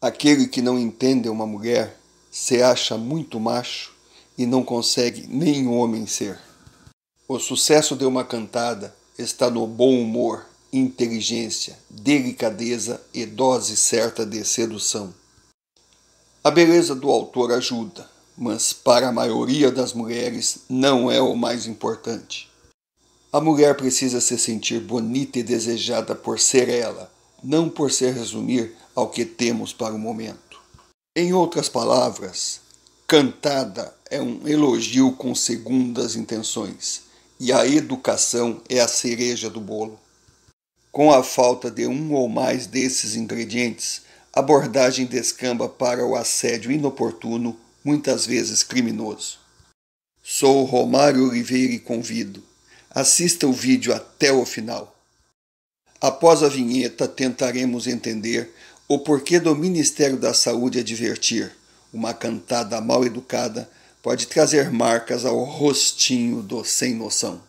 Aquele que não entende uma mulher se acha muito macho e não consegue nem homem ser. O sucesso de uma cantada está no bom humor, inteligência, delicadeza e dose certa de sedução. A beleza do autor ajuda, mas para a maioria das mulheres não é o mais importante. A mulher precisa se sentir bonita e desejada por ser ela, não por se resumir ao que temos para o momento. Em outras palavras, cantada é um elogio com segundas intenções, e a educação é a cereja do bolo. Com a falta de um ou mais desses ingredientes, a abordagem descamba para o assédio inoportuno, muitas vezes criminoso. Sou Romário Oliveira e convido. Assista o vídeo até o final. Após a vinheta, tentaremos entender o porquê do Ministério da Saúde advertir uma cantada mal educada pode trazer marcas ao rostinho do sem noção.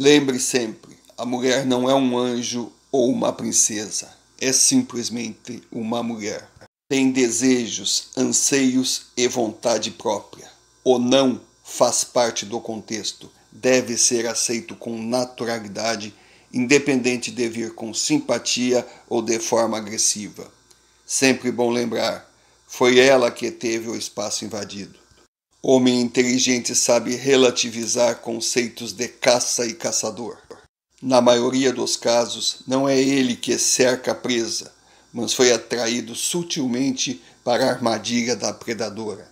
Lembre sempre: a mulher não é um anjo ou uma princesa, é simplesmente uma mulher. Tem desejos, anseios e vontade própria. O não faz parte do contexto, deve ser aceito com naturalidade, independente de vir com simpatia ou de forma agressiva. Sempre bom lembrar: foi ela que teve o espaço invadido. Homem inteligente sabe relativizar conceitos de caça e caçador. Na maioria dos casos, não é ele que cerca a presa, mas foi atraído sutilmente para a armadilha da predadora.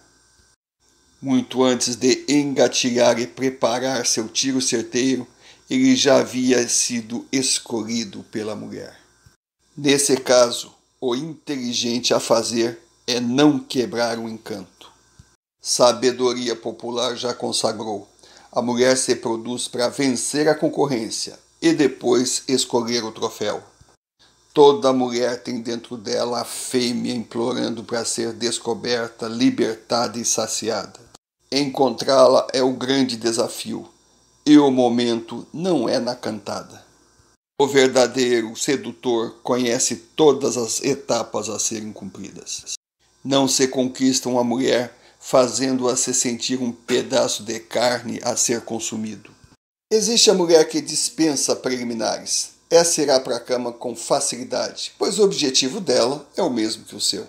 Muito antes de engatilhar e preparar seu tiro certeiro, ele já havia sido escolhido pela mulher. Nesse caso, o inteligente a fazer é não quebrar o encanto sabedoria popular já consagrou. A mulher se produz para vencer a concorrência e depois escolher o troféu. Toda mulher tem dentro dela a fêmea implorando para ser descoberta, libertada e saciada. Encontrá-la é o grande desafio, e o momento não é na cantada. O verdadeiro sedutor conhece todas as etapas a serem cumpridas. Não se conquista uma mulher fazendo-a se sentir um pedaço de carne a ser consumido. Existe a mulher que dispensa preliminares. Essa irá para a cama com facilidade, pois o objetivo dela é o mesmo que o seu.